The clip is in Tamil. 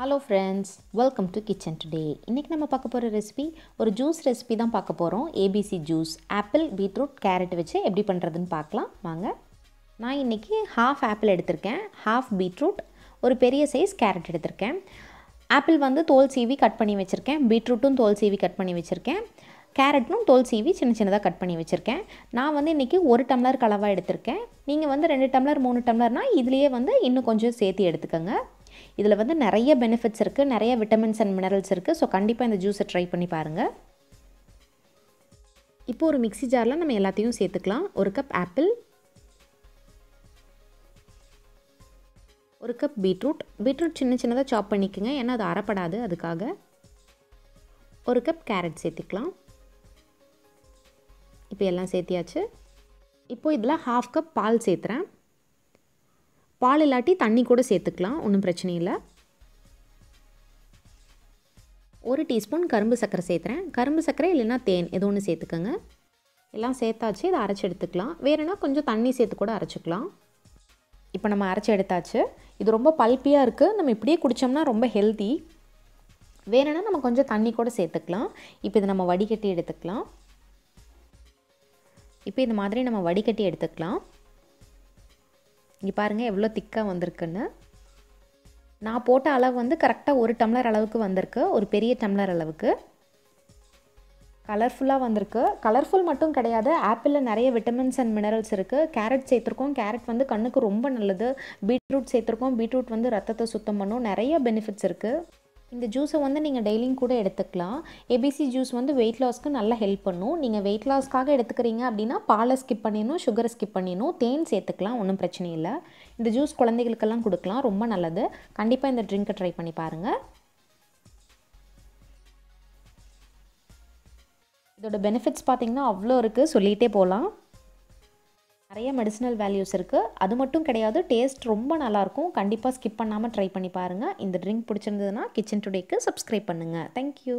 Hello friends welcome to kitchen today இன்றைக்கி நம்ம பார்க்க போகிற ரெசிபி ஒரு ஜூஸ் ரெசிபி தான் பார்க்க போகிறோம் ABC juice apple beetroot carrot வச்சு எப்படி பண்ணுறதுன்னு பார்க்கலாம். வாங்க. நான் இன்றைக்கி ஹாஃப் ஆப்பிள் எடுத்திருக்கேன். ஹாஃப் பீட்ரூட் ஒரு பெரிய சைஸ் கேரட் எடுத்திருக்கேன். ஆப்பிள் வந்து தோல் சீவி கட் பண்ணி வச்சுருக்கேன். பீட்ரூட்டும் தோல் சீவி கட் பண்ணி வச்சுருக்கேன். கேரட்டும் தோல் சீவி சின்ன சின்னதாக கட் பண்ணி வச்சுருக்கேன். நான் வந்து இன்றைக்கி ஒரு டம்ளர் கலவாக எடுத்திருக்கேன். நீங்கள் வந்து ரெண்டு டம்ளர் மூணு டம்ளர்னால் இதுலேயே வந்து இன்னும் கொஞ்சம் சேர்த்து எடுத்துக்கோங்க. இதில் வந்து நிறைய பெனிஃபிட்ஸ் இருக்குது நிறைய விட்டமின்ஸ் அண்ட் மினரல்ஸ் இருக்குது ஸோ கண்டிப்பாக இந்த ஜூஸை ட்ரை பண்ணி பாருங்கள் இப்போ ஒரு மிக்சி ஜாரில் நம்ம எல்லாத்தையும் சேர்த்துக்கலாம். ஒரு கப் ஆப்பிள் ஒரு கப் பீட்ரூட் பீட்ரூட் சின்ன சின்னதாக சாப் பண்ணிக்கோங்க. ஏன்னா அது அறப்படாது அதுக்காக. ஒரு கப் கேரட் சேர்த்துக்கலாம். இப்போ எல்லாம் சேர்த்தியாச்சு. இப்போ இதில் ஹாஃப் கப் பால் சேர்த்துறேன். பால் இல்லாட்டி தண்ணி கூட சேர்த்துக்கலாம் ஒன்றும் பிரச்சனை இல்லை. ஒரு டீஸ்பூன் கரும்பு சர்க்கரை சேர்த்துறேன். கரும்பு சர்க்கரை இல்லைன்னா தேன் எது ஒன்று சேர்த்துக்கோங்க. எல்லாம் சேர்த்தாச்சு இதை அரைச்சி எடுத்துக்கலாம். வேறுனா கொஞ்சம் தண்ணி சேர்த்து கூட அரைச்சிக்கலாம். இப்போ நம்ம அரைச்சி எடுத்தாச்சு. இது ரொம்ப பல்பியாக இருக்குது நம்ம இப்படியே குடித்தோம்னா ரொம்ப ஹெல்த்தி வேணும்னா நம்ம கொஞ்சம் தண்ணி கூட சேர்த்துக்கலாம். இப்போ இதை நம்ம வடிகட்டி எடுத்துக்கலாம். இப்போ இந்த மாதிரி நம்ம வடிகட்டி எடுத்துக்கலாம். இங்கே பாருங்கள் எவ்வளோ திக்காக வந்திருக்குன்னு. நான் போட்ட அளவு வந்து கரெக்டாக ஒரு டம்ளர் அளவுக்கு வந்திருக்கு. ஒரு பெரிய டம்ளர் அளவுக்கு. கலர்ஃபுல்லாக வந்திருக்கு. கலர்ஃபுல் மட்டும் கிடையாது. ஆப்பிளில் நிறைய விட்டமின்ஸ் அண்ட் மினரல்ஸ் இருக்குது கேரட் சேர்த்துருக்கோம். கேரட் வந்து கண்ணுக்கு ரொம்ப நல்லது. பீட்ரூட் சேர்த்துருக்கோம். பீட்ரூட் வந்து ரத்தத்தை சுத்தம் பண்ணும். நிறைய பெனிஃபிட்ஸ் இருக்குது இந்த ஜூஸை வந்து நீங்கள் டெய்லியும் கூட எடுத்துக்கலாம். ஏபிசி ஜூஸ் வந்து வெயிட் லாஸ்க்கு நல்லா ஹெல்ப் பண்ணும். நீங்கள் வெயிட் லாஸ்க்காக எடுத்துக்கிறீங்க அப்படின்னா பாலை ஸ்கிப் பண்ணிடணும் சுகரை ஸ்கிப் பண்ணிடணும் தேன் சேர்த்துக்கலாம் ஒன்றும் பிரச்சனை இல்லை. இந்த ஜூஸ் குழந்தைகளுக்கெல்லாம் கொடுக்கலாம் ரொம்ப நல்லது. கண்டிப்பாக இந்த ட்ரிங்க்கை ட்ரை பண்ணி பாருங்கள் இதோட பெனிஃபிட்ஸ் பார்த்திங்கன்னா அவ்வளோ இருக்குது சொல்லிகிட்டே போகலாம் நிறைய மெடிசினல் வேல்யூஸ் இருக்குது அது மட்டும் கிடையாது டேஸ்ட் ரொம்ப நல்லாயிருக்கும். கண்டிப்பாக ஸ்கிப் பண்ணாமல் ட்ரை பண்ணி பாருங்கள் இந்த ட்ரிங்க் பிடிச்சிருந்ததுன்னா கிச்சன் டுடேக்கு சப்ஸ்கிரைப் பண்ணுங்கள் தேங்க்யூ